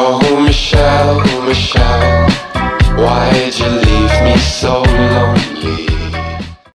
Oh, Michelle, oh, Michelle, why did you leave?